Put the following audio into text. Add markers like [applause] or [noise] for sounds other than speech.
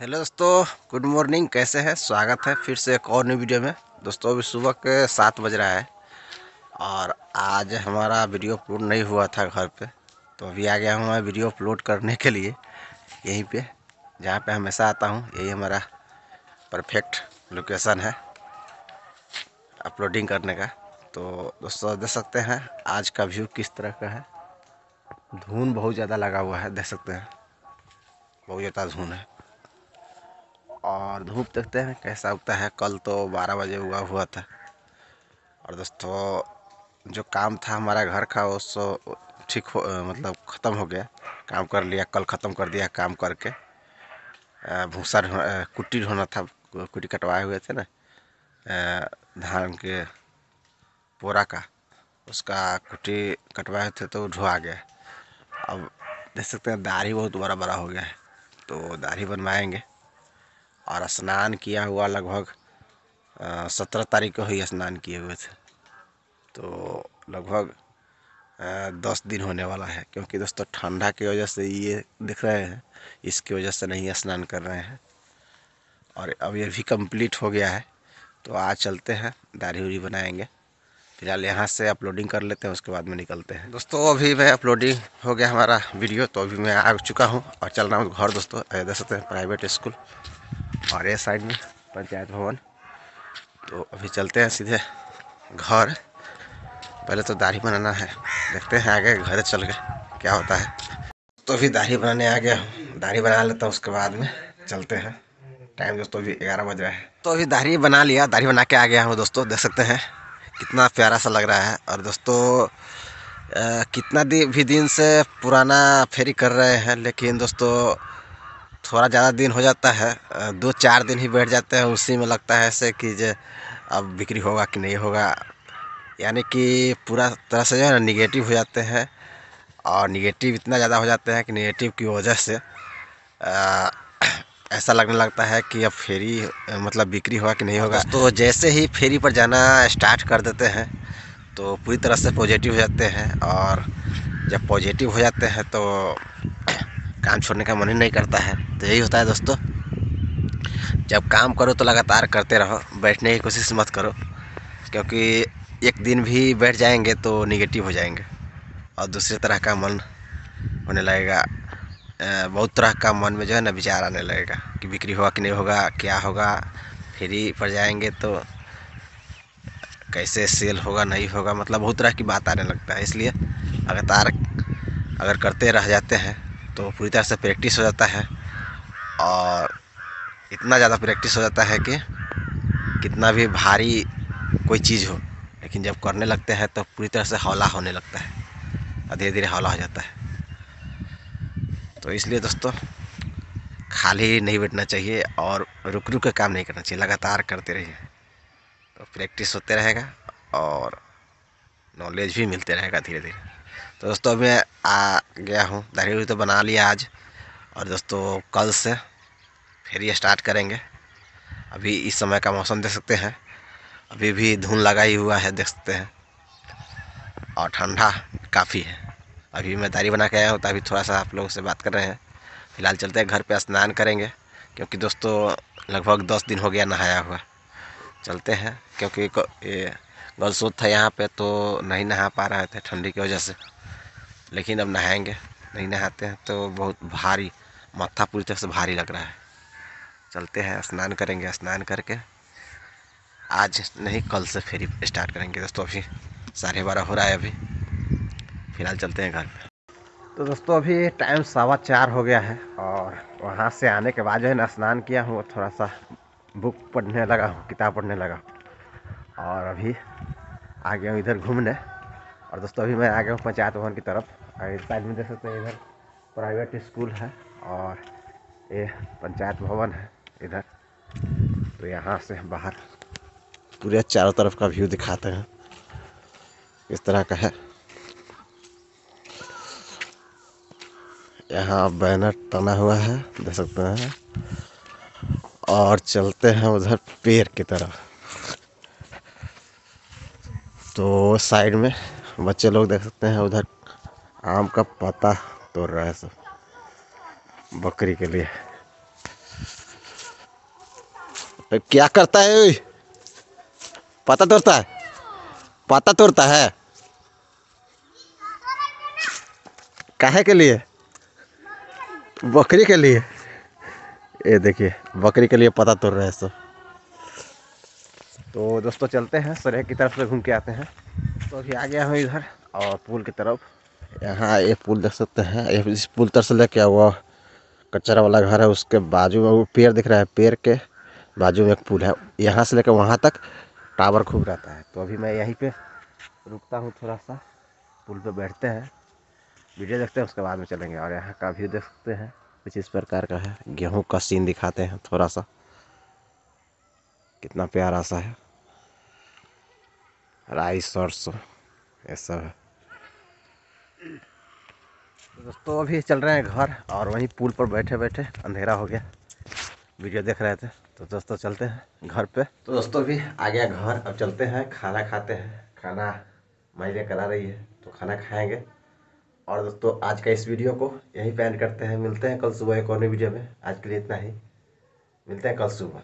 Hello दोस्तों, good morning, कैसे हैं? स्वागत है फिर से एक और नई वीडियो में। दोस्तों, अभी सुबह के सात बज रहा है और आज हमारा वीडियो अपलोड नहीं हुआ था घर पे तो अभी आ गया हूँ मैं वीडियो अपलोड करने के लिए यहीं पे, जहाँ पे हमेशा आता हूँ। यही हमारा परफेक्ट लोकेशन है अपलोडिंग करने का। तो दोस्तों, देख सकते हैं, आज का व्यू किस तरह का है। धुन बहुत ज़्यादा लगा हुआ है, देख सकते हैं। बहुत ज़्यादा धुन है। और धूप देखते हैं कैसा उगता है। कल तो 12 बजे हुआ हुआ था। और दोस्तों, जो काम था हमारा घर का, वो सो ठीक हो मतलब ख़त्म हो गया। काम कर लिया, कल ख़त्म कर दिया काम करके। भूसा कुट्टी ढोना था, कुट्टी कटवाए हुए थे ना। धान के पोरा का, उसका कुट्टी कटवाए थे तो ढोआ गया। अब देख सकते हैं, दाढ़ी बहुत बड़ा बड़ा हो गया है तो दाढ़ी बनवाएँगे। और स्नान किया हुआ लगभग सत्रह तारीख को ही स्नान किए हुए थे। तो लगभग दस दिन होने वाला है, क्योंकि दोस्तों ठंडा की वजह से ये दिख रहे हैं, इसकी वजह से नहीं स्नान कर रहे हैं। और अब ये भी कंप्लीट हो गया है तो आज चलते हैं, दाढ़ी उड़ी बनाएँगे। फ़िलहाल यहाँ से अपलोडिंग कर लेते हैं, उसके बाद में निकलते हैं। दोस्तों, अभी मैं अपलोडिंग हो गया हमारा वीडियो तो अभी मैं आ चुका हूँ और चल रहा हूँ घर, दोस्तों देख सकते हैं प्राइवेट स्कूल और ये साइड में पंचायत भवन। तो अभी चलते हैं सीधे घर। पहले तो दाढ़ी बनाना है। देखते हैं आगे घर चल के क्या होता है। तो अभी दाढ़ी बनाने आ गया हूँ। दाढ़ी बना लेता हूँ उसके बाद में चलते हैं। टाइम दोस्तों अभी ग्यारह बज रहा है। तो अभी दाढ़ी बना लिया। दाढ़ी बना के आ गया हूँ दोस्तों। देख सकते हैं कितना प्यारा सा लग रहा है। और दोस्तों आ, कितना दिन भी दिन से पुराना फेरी कर रहे हैं। लेकिन दोस्तों थोड़ा ज़्यादा दिन हो जाता है दो चार दिन ही बैठ जाते हैं, उसी में लगता है ऐसे कि जो अब बिक्री होगा कि नहीं होगा। यानी कि पूरा तरह से जो है ना निगेटिव हो जाते हैं और निगेटिव इतना ज़्यादा हो जाते हैं कि निगेटिव की वजह से [coughs] ऐसा लगने लगता है कि अब फेरी मतलब बिक्री होगा कि नहीं होगा। तो जैसे ही फेरी पर जाना स्टार्ट कर देते हैं तो पूरी तरह से पॉजिटिव हो जाते हैं और जब पॉजिटिव हो जाते हैं तो काम छोड़ने का मन ही नहीं करता है। तो यही होता है दोस्तों। जब काम करो तो लगातार करते रहो, बैठने की कोशिश मत करो, क्योंकि एक दिन भी बैठ जाएँगे तो निगेटिव हो जाएँगे। और दूसरे तरह का मन होने लगेगा। बहुत तरह का मन में जो है ना विचार आने लगेगा कि बिक्री होगा कि नहीं होगा, क्या होगा, फ्री पर जाएँगे तो कैसे सेल होगा, नहीं होगा मतलब बहुत तरह की बात आने लगता है। इसलिए लगातार अगर करते रह जाते हैं तो पूरी तरह से प्रैक्टिस हो जाता है। और इतना ज़्यादा प्रैक्टिस हो जाता है कि कितना भी भारी कोई चीज़ हो, लेकिन जब करने लगते हैं तो पूरी तरह से हौला होने लगता है और धीरे धीरे हौला हो जाता है। तो इसलिए दोस्तों, खाली नहीं बैठना चाहिए और रुक रुक के काम नहीं करना चाहिए, लगातार करते रहिए। तो प्रैक्टिस होते रहेगा और नॉलेज भी मिलते रहेगा धीरे धीरे तो दोस्तों, मैं आ गया हूँ। दाढ़ी तो बना लिया आज। और दोस्तों, कल से फिर ये स्टार्ट करेंगे। अभी इस समय का मौसम देख सकते हैं। अभी भी धुन लगा ही हुआ है, देख सकते हैं। और ठंडा काफ़ी है। अभी मैं दाढ़ी बना के आया हूँ तो अभी थोड़ा सा आप लोगों से बात कर रहे हैं। फ़िलहाल चलते हैं, घर पे स्नान करेंगे। क्योंकि दोस्तों, लगभग दस दिन हो गया नहाया हुआ। चलते हैं, क्योंकि ये गलसूत था यहाँ पे तो नहीं नहा पा रहे थे ठंडी की वजह से। लेकिन अब नहाएँगे, नहीं नहाते हैं तो बहुत भारी मत्था पूरी तरह से भारी लग रहा है। चलते हैं, स्नान करेंगे, स्नान करके। आज नहीं, कल से फिर स्टार्ट करेंगे दोस्तों अभी। साढ़े बारह हो रहा है अभी। फ़िलहाल चलते हैं घर पे। तो दोस्तों अभी टाइम सवा चार हो गया है और वहाँ से आने के बाद जो है ना स्नान किया हूँ, थोड़ा सा बुक पढ़ने लगा हूँ, किताब पढ़ने लगा और अभी आ गया हूँ इधर घूमने। और दोस्तों, अभी मैं आ गया हूँ पंचायत भवन की तरफ़। और इस साइड में देख सकते हैं, इधर प्राइवेट स्कूल है और ये पंचायत भवन है इधर। तो यहाँ से बाहर पूरे चारों तरफ़ का व्यू दिखाते हैं। इस तरह का है। यहाँ बैनर तना हुआ है, देख सकते हैं। और चलते हैं उधर पेड़ की तरफ़। तो साइड में बच्चे लोग देख सकते हैं, उधर आम का पत्ता तोड़ रहा है सब, बकरी के लिए। भाई क्या करता है? पता तोड़ता है? पता तोड़ता है? काहे के लिए? बकरी के लिए। ये देखिए, बकरी के लिए पता तोड़ रहे हैं सब। तो दोस्तों चलते हैं, सरेह की तरफ़ से घूम के आते हैं। तो अभी आ गया हूँ इधर और पुल की तरफ़। यहाँ ये पुल देख सकते हैं, ये इस पुल तरफ़ से लेके हुआ कचरा वाला घर है, उसके बाजू में वो पेड़ दिख रहा है, पेड़ के बाजू में एक पुल है। यहाँ से लेकर वहाँ तक टावर खूब रहता है। तो अभी मैं यहीं पे रुकता हूँ थोड़ा सा, पुल पे बैठते हैं। वीडियो देखते हैं, उसके बाद में चलेंगे। और यहाँ का व्यू देख सकते हैं कुछ इस प्रकार का है, गेहूँ का सीन दिखाते हैं थोड़ा सा। कितना प्यारा सा है। राइस सरसों ये सब है। दोस्तों, अभी चल रहे हैं घर और वहीं पुल पर बैठे बैठे अंधेरा हो गया। वीडियो देख रहे थे तो दोस्तों चलते हैं घर पे। तो दोस्तों अभी आ गया घर, अब चलते हैं, खाना खाते हैं। खाना मैंने करा रही है तो खाना खाएँगे। और दोस्तों, आज का इस वीडियो को यहीं पे एंड करते हैं। मिलते हैं कल सुबह एक और वीडियो में। आज के लिए इतना ही। मिलते हैं कल सुबह।